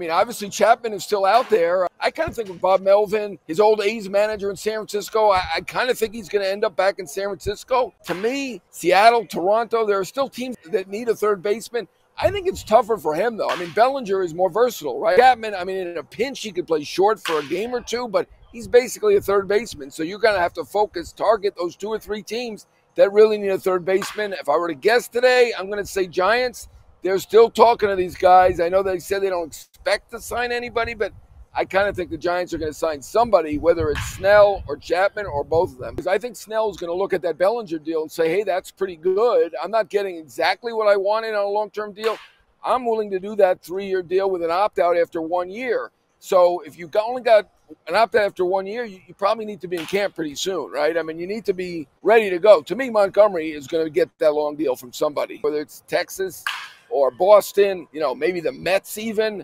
I mean, obviously Chapman is still out there. I kind of think of Bob Melvin, his old A's manager in San Francisco. I, I kind of think he's going to end up back in San Francisco. To me, Seattle, Toronto, there are still teams that need a third baseman. I think it's tougher for him, though. I mean, Bellinger is more versatile, right? Chapman, I mean, in a pinch, he could play short for a game or two, but he's basically a third baseman. So you're going to have to focus, target those two or three teams that really need a third baseman. If I were to guess today, I'm going to say Giants. They're still talking to these guys. I know they said they don't expect to sign anybody, but I kind of think the Giants are going to sign somebody, whether it's Snell or Chapman or both of them. Because I think Snell's going to look at that Bellinger deal and say, hey, that's pretty good. I'm not getting exactly what I wanted on a long term deal. I'm willing to do that three year deal with an opt out after one year. So if you only got an opt out after one year, you, you, probably need to be in camp pretty soon, right? I mean, you need to be ready to go. To me, Montgomery is going to get that long deal from somebody, whether it's Texas or Boston, you know, maybe the Mets even.